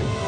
Thank you.